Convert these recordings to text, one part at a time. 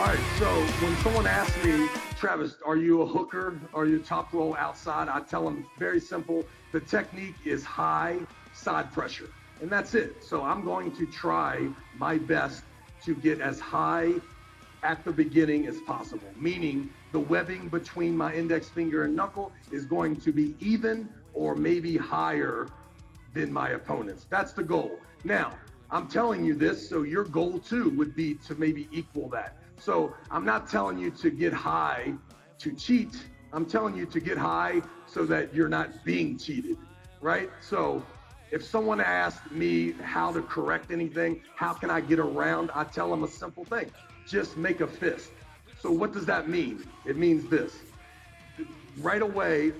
All right, so when someone asks me, Travis, are you a hooker? Are you top roll outside? I tell them very simple. The technique is high side pressure, and that's it. So I'm going to try my best to get as high at the beginning as possible, meaning the webbing between my index finger and knuckle is going to be even or maybe higher than my opponent's. That's the goal. Now, I'm telling you this, so your goal too would be to maybe equal that. So I'm not telling you to get high to cheat. I'm telling you to get high so that you're not being cheated, right? So if someone asks me how to correct anything, how can I get around? I tell them a simple thing just make a fist. So what does that mean? It means this. Right away,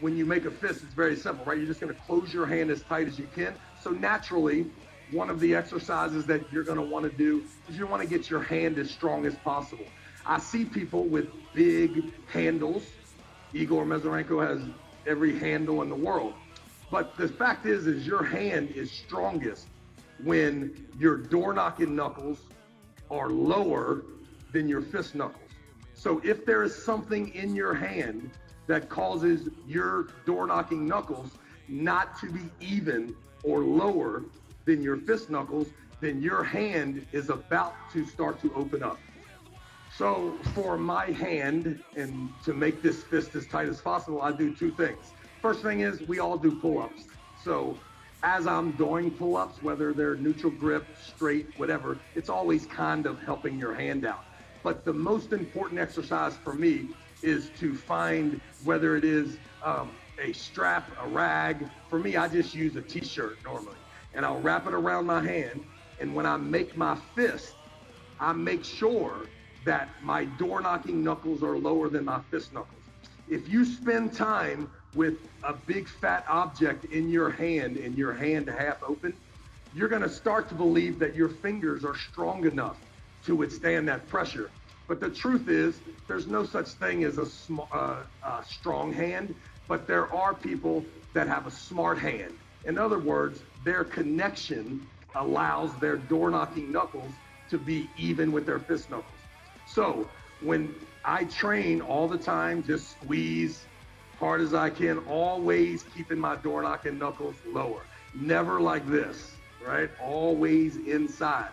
when you make a fist, it's very simple, right? You're just going to close your hand as tight as you can. So naturally, one of the exercises that you're going to want to do is you want to get your hand as strong as possible. I see people with big handles. Igor Mazurenko has every handle in the world. But the fact is, is your hand is strongest when your door knocking knuckles are lower than your fist knuckles. So if there is something in your hand that causes your door knocking knuckles not to be even or lower than your fist knuckles, then your hand is about to start to open up. So for my hand and to make this fist as tight as possible, I do two things. First thing is we all do pull-ups. So as I'm doing pull-ups, whether they're neutral grip, straight, whatever, it's always kind of helping your hand out. But the most important exercise for me is to find whether it is um, a strap, a rag. For me, I just use a t-shirt normally and I'll wrap it around my hand. And when I make my fist, I make sure that my door knocking knuckles are lower than my fist knuckles. If you spend time with a big fat object in your hand and your hand half open, you're going to start to believe that your fingers are strong enough to withstand that pressure. But the truth is, there's no such thing as a, sm- uh, a strong hand, but there are people that have a smart hand. In other words, their connection allows their door knocking knuckles to be even with their fist knuckles. So when I train all the time, just squeeze hard as I can, always keeping my door knocking knuckles lower. Never like this, right? Always inside.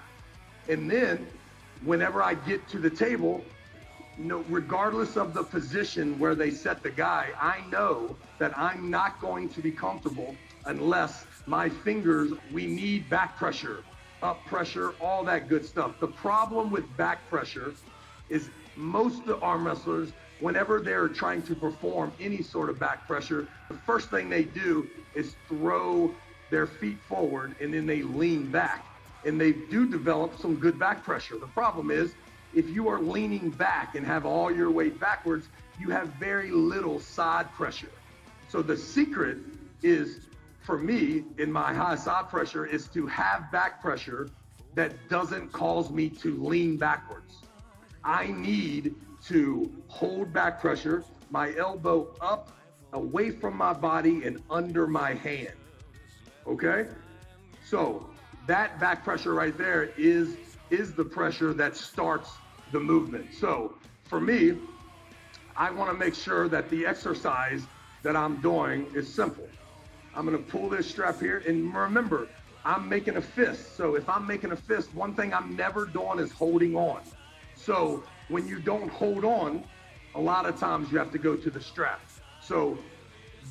And then whenever I get to the table, know, regardless of the position where they set the guy, I know that I'm not going to be comfortable unless my fingers, we need back pressure, up pressure, all that good stuff. The problem with back pressure is most of the arm wrestlers, whenever they're trying to perform any sort of back pressure, the first thing they do is throw their feet forward and then they lean back. And they do develop some good back pressure. The problem is, if you are leaning back and have all your weight backwards, you have very little side pressure. So the secret is for me in my high side pressure is to have back pressure that doesn't cause me to lean backwards. I need to hold back pressure, my elbow up away from my body and under my hand. Okay? So that back pressure right there is is the pressure that starts the movement. So for me, I want to make sure that the exercise that I'm doing is simple. I'm gonna pull this strap here. And remember, I'm making a fist. So if I'm making a fist, one thing I'm never doing is holding on. So when you don't hold on, a lot of times you have to go to the strap. So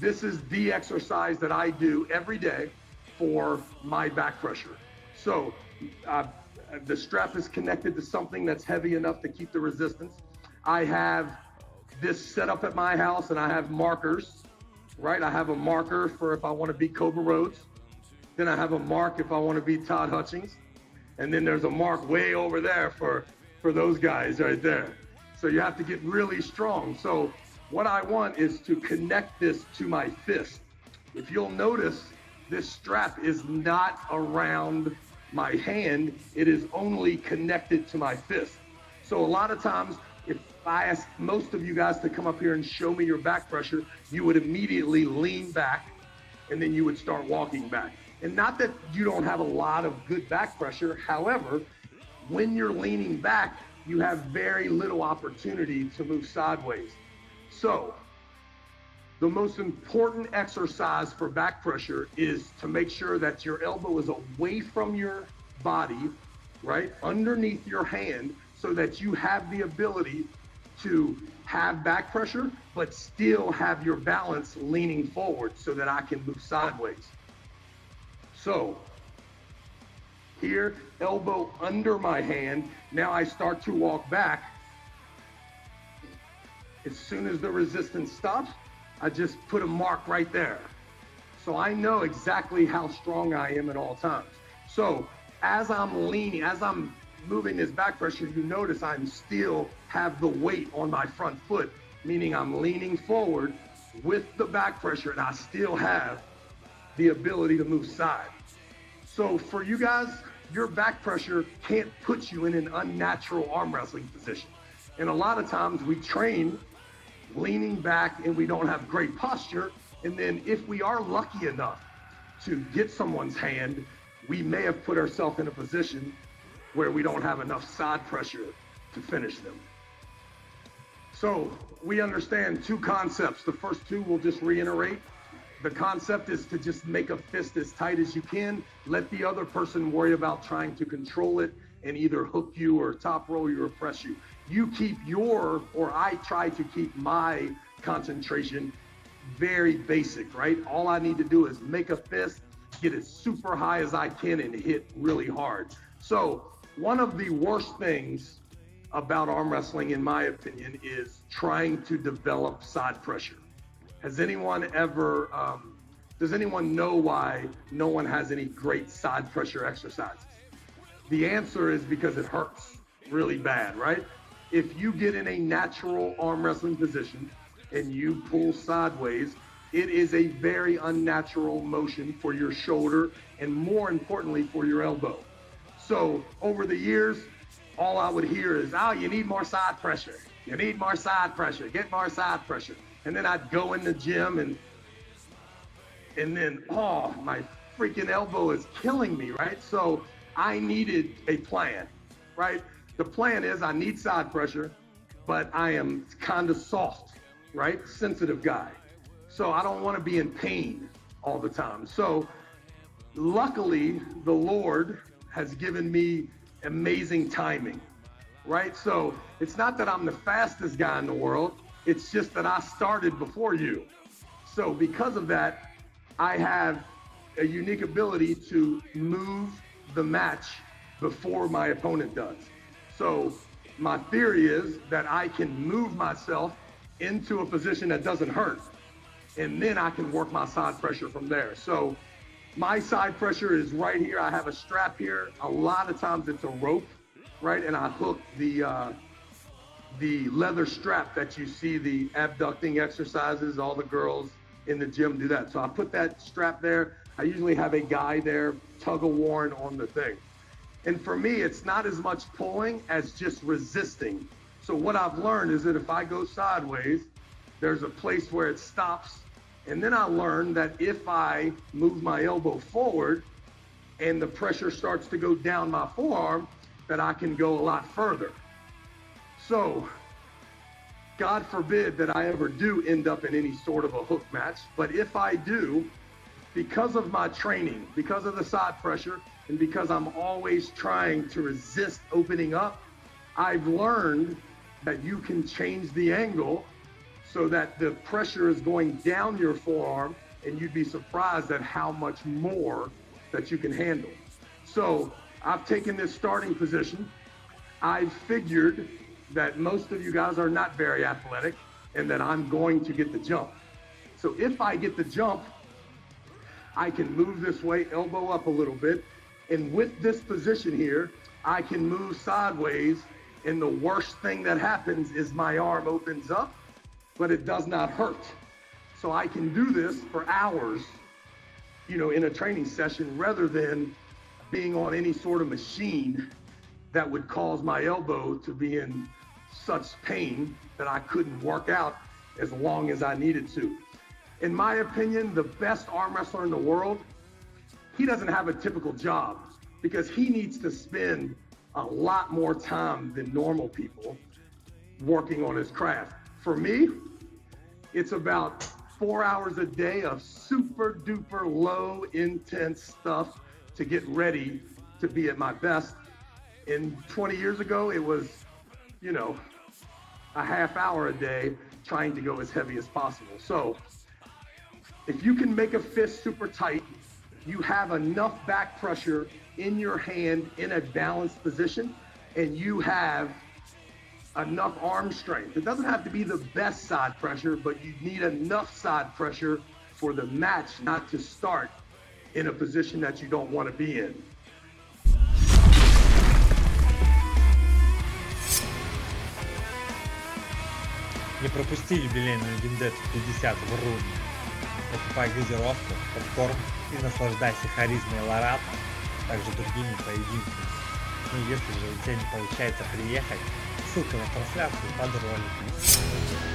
this is the exercise that I do every day for my back pressure. So uh, the strap is connected to something that's heavy enough to keep the resistance. I have this set up at my house and I have markers right? I have a marker for if I want to beat Cobra Rhodes. Then I have a mark if I want to beat Todd Hutchings. And then there's a mark way over there for, for those guys right there. So you have to get really strong. So what I want is to connect this to my fist. If you'll notice, this strap is not around my hand. It is only connected to my fist. So a lot of times if I asked most of you guys to come up here and show me your back pressure, you would immediately lean back and then you would start walking back. And not that you don't have a lot of good back pressure. However, when you're leaning back, you have very little opportunity to move sideways. So, the most important exercise for back pressure is to make sure that your elbow is away from your body, right, underneath your hand, so that you have the ability to have back pressure, but still have your balance leaning forward so that I can move sideways. So, here, elbow under my hand. Now I start to walk back. As soon as the resistance stops, I just put a mark right there. So I know exactly how strong I am at all times. So as I'm leaning, as I'm moving this back pressure, you notice I'm still have the weight on my front foot, meaning I'm leaning forward with the back pressure and I still have the ability to move side. So for you guys, your back pressure can't put you in an unnatural arm wrestling position. And a lot of times we train leaning back and we don't have great posture. And then if we are lucky enough to get someone's hand, we may have put ourselves in a position where we don't have enough side pressure to finish them. So we understand two concepts. The first two we'll just reiterate. The concept is to just make a fist as tight as you can. Let the other person worry about trying to control it and either hook you or top roll you or press you you keep your, or I try to keep my concentration very basic, right? All I need to do is make a fist, get as super high as I can, and hit really hard. So, one of the worst things about arm wrestling, in my opinion, is trying to develop side pressure. Has anyone ever, um, does anyone know why no one has any great side pressure exercises? The answer is because it hurts really bad, right? if you get in a natural arm wrestling position and you pull sideways, it is a very unnatural motion for your shoulder and more importantly for your elbow. So over the years, all I would hear is, oh, you need more side pressure. You need more side pressure. Get more side pressure. And then I'd go in the gym and and then, oh, my freaking elbow is killing me, right? So I needed a plan, right? the plan is I need side pressure, but I am kind of soft, right? Sensitive guy. So I don't want to be in pain all the time. So luckily, the Lord has given me amazing timing, right? So it's not that I'm the fastest guy in the world, it's just that I started before you. So because of that, I have a unique ability to move the match before my opponent does. So my theory is that I can move myself into a position that doesn't hurt. And then I can work my side pressure from there. So my side pressure is right here. I have a strap here. A lot of times it's a rope, right? And I hook the uh, the leather strap that you see the abducting exercises. All the girls in the gym do that. So I put that strap there. I usually have a guy there, tug a warren on the thing. And for me, it's not as much pulling as just resisting. So what I've learned is that if I go sideways, there's a place where it stops. And then I learned that if I move my elbow forward and the pressure starts to go down my forearm, that I can go a lot further. So God forbid that I ever do end up in any sort of a hook match. But if I do, because of my training, because of the side pressure, and because I'm always trying to resist opening up, I've learned that you can change the angle so that the pressure is going down your forearm and you'd be surprised at how much more that you can handle. So I've taken this starting position. I've figured that most of you guys are not very athletic and that I'm going to get the jump. So if I get the jump, I can move this way, elbow up a little bit, and with this position here, I can move sideways. And the worst thing that happens is my arm opens up, but it does not hurt. So I can do this for hours, you know, in a training session rather than being on any sort of machine that would cause my elbow to be in such pain that I couldn't work out as long as I needed to. In my opinion, the best arm wrestler in the world he doesn't have a typical job because he needs to spend a lot more time than normal people working on his craft. For me, it's about four hours a day of super duper low intense stuff to get ready to be at my best. And 20 years ago, it was, you know, a half hour a day trying to go as heavy as possible. So if you can make a fist super tight, you have enough back pressure in your hand in a balanced position, and you have enough arm strength. It doesn't have to be the best side pressure, but you need enough side pressure for the match not to start in a position that you don't want to be in. Не пропусти юбилейную вендетту 50 в Руне. Покупай газировку, попкорн и наслаждайся харизмой Ларата, а также другими поединками. Ну если же у тебя не получается приехать, ссылка на трансляцию под роликом.